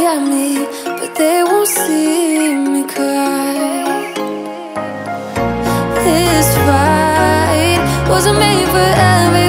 hear me, but they won't see me cry. This fight wasn't made for everyone.